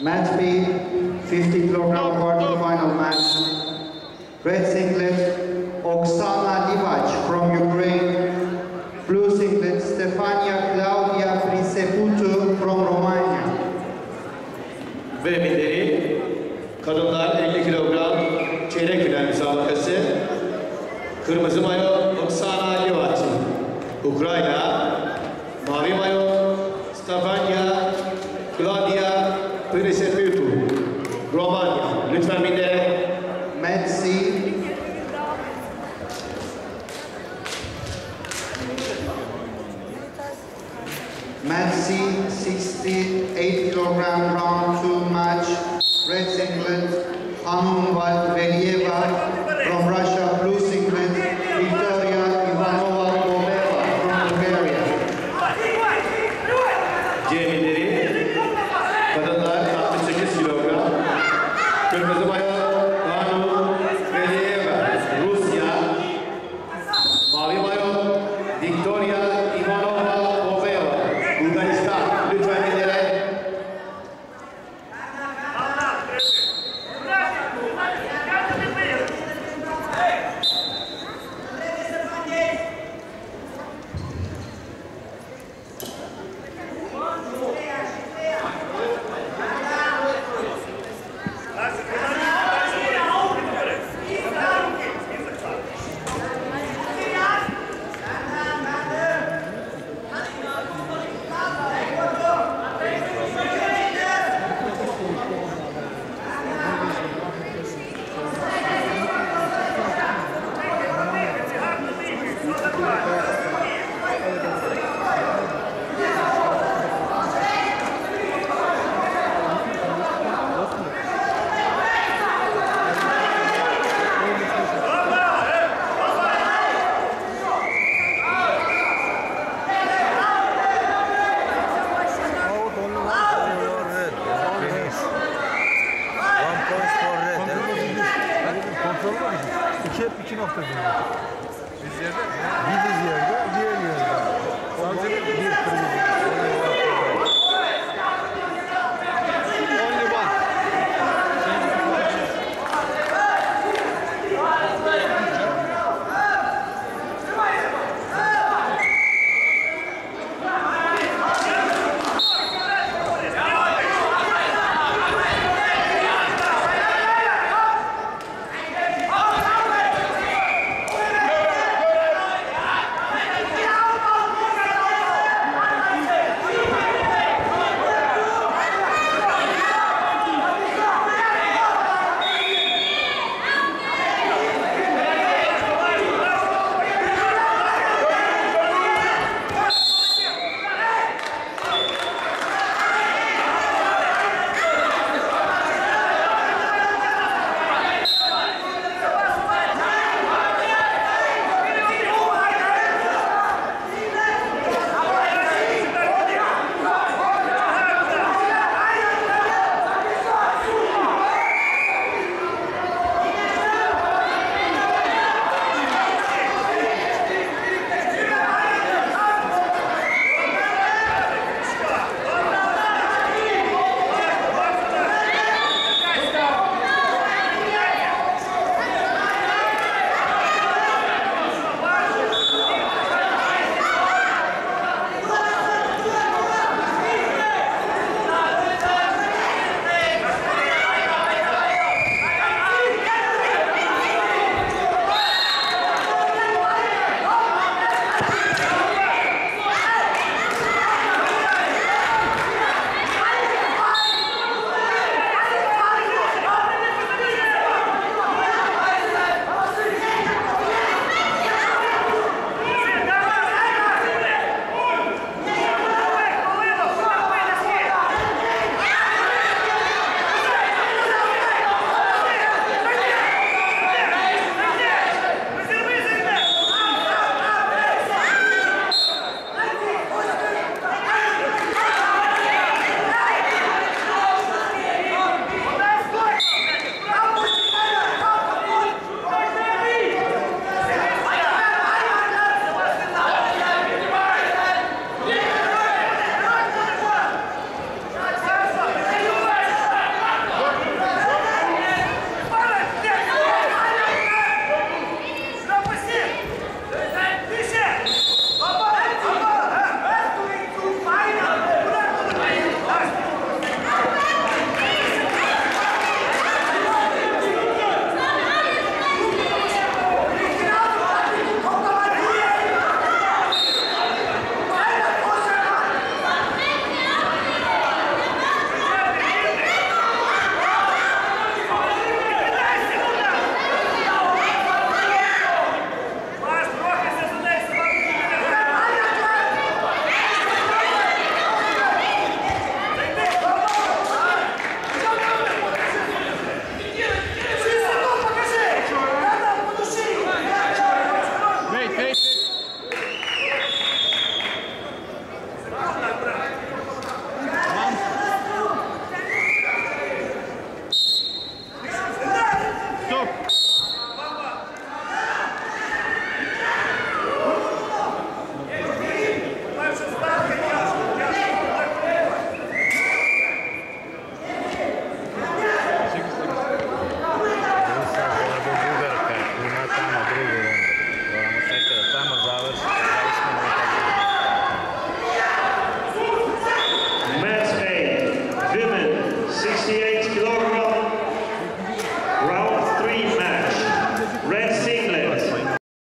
Match B, 50 kilogram quarterfinal match. Red singlet, Oksana Livac from Ukraine. Blue singlet, Stefania Claudia Priseputu from Romania. Ve mideri kadınlar 50 kilogram çeyrek final müsabakası. Kırmızı mayo Oksana Livac. Ukrayna. Mavi mayo Match C, 68 kilogram round two match. Red singlet, Hanum Valverieva 2 hep 2 nokta diyor.